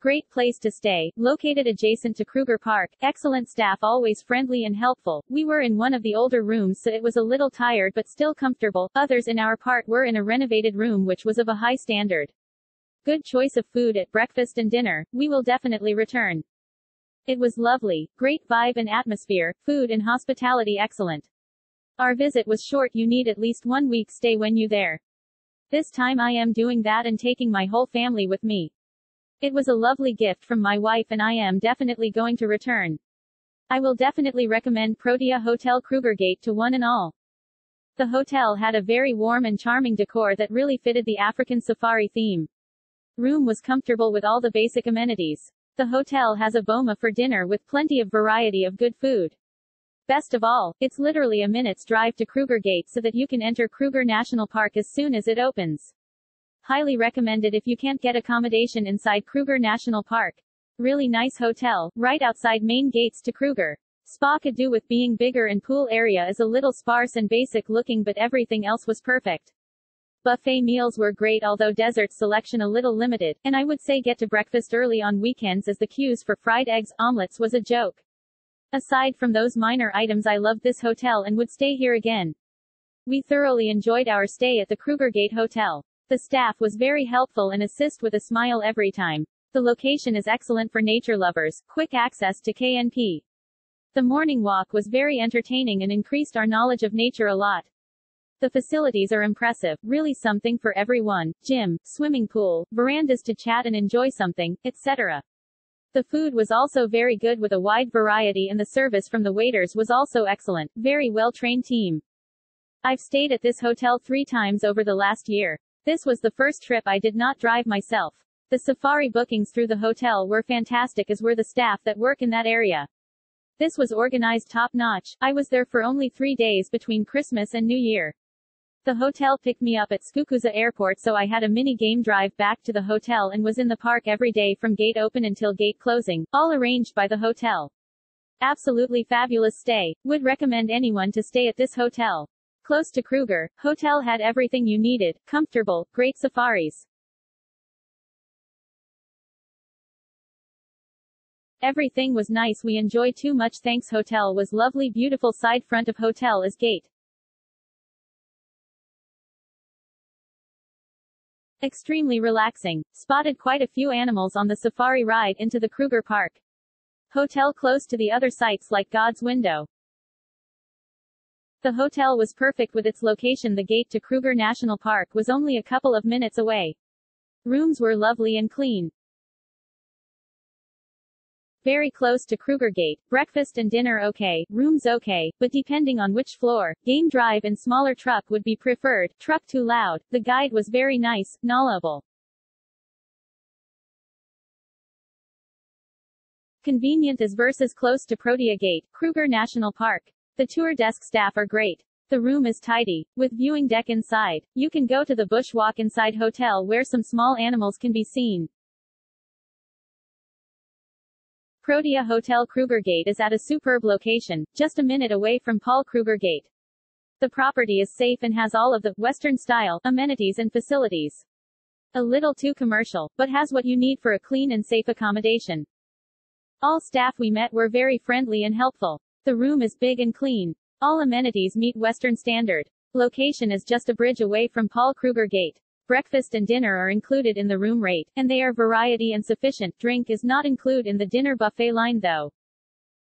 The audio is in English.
Great place to stay, located adjacent to Kruger Park, excellent staff always friendly and helpful. We were in one of the older rooms so it was a little tired but still comfortable. Others in our part were in a renovated room which was of a high standard. Good choice of food at breakfast and dinner. We will definitely return. It was lovely, great vibe and atmosphere, food and hospitality excellent. Our visit was short you need at least one week stay when you there. This time I am doing that and taking my whole family with me. It was a lovely gift from my wife and I am definitely going to return. I will definitely recommend Protea Hotel Krugergate to one and all. The hotel had a very warm and charming decor that really fitted the African safari theme. Room was comfortable with all the basic amenities. The hotel has a boma for dinner with plenty of variety of good food. Best of all, it's literally a minute's drive to Kruger Gate so that you can enter Kruger National Park as soon as it opens. Highly recommended if you can't get accommodation inside Kruger National Park. Really nice hotel, right outside main gates to Kruger. Spa could do with being bigger and pool area is a little sparse and basic looking but everything else was perfect. Buffet meals were great although dessert selection a little limited, and I would say get to breakfast early on weekends as the queues for fried eggs, omelets was a joke. Aside from those minor items I loved this hotel and would stay here again. We thoroughly enjoyed our stay at the Krugergate Hotel. The staff was very helpful and assist with a smile every time. The location is excellent for nature lovers, quick access to KNP. The morning walk was very entertaining and increased our knowledge of nature a lot. The facilities are impressive, really something for everyone, gym, swimming pool, verandas to chat and enjoy something, etc. The food was also very good with a wide variety and the service from the waiters was also excellent, very well-trained team. I've stayed at this hotel three times over the last year. This was the first trip I did not drive myself. The safari bookings through the hotel were fantastic as were the staff that work in that area. This was organized top-notch. I was there for only three days between Christmas and New Year. The hotel picked me up at Skukuza Airport so I had a mini game drive back to the hotel and was in the park every day from gate open until gate closing, all arranged by the hotel. Absolutely fabulous stay. Would recommend anyone to stay at this hotel. Close to Kruger, hotel had everything you needed, comfortable, great safaris. Everything was nice we enjoy too much thanks hotel was lovely beautiful side front of hotel is gate. Extremely relaxing. Spotted quite a few animals on the safari ride into the Kruger Park. Hotel close to the other sites like God's Window. The hotel was perfect with its location the gate to Kruger National Park was only a couple of minutes away. Rooms were lovely and clean. Very close to Kruger Gate, breakfast and dinner okay, rooms okay, but depending on which floor, game drive and smaller truck would be preferred, truck too loud, the guide was very nice, knowledgeable. Convenient as versus close to Protea Gate, Kruger National Park. The tour desk staff are great. The room is tidy, with viewing deck inside. You can go to the bush walk inside hotel where some small animals can be seen. Protea Hotel Krugergate is at a superb location, just a minute away from Paul Kruger Gate. The property is safe and has all of the Western style amenities and facilities. A little too commercial, but has what you need for a clean and safe accommodation. All staff we met were very friendly and helpful. The room is big and clean. All amenities meet Western standard. Location is just a bridge away from Paul Kruger Gate. Breakfast and dinner are included in the room rate, and they are variety and sufficient. Drink is not included in the dinner buffet line though.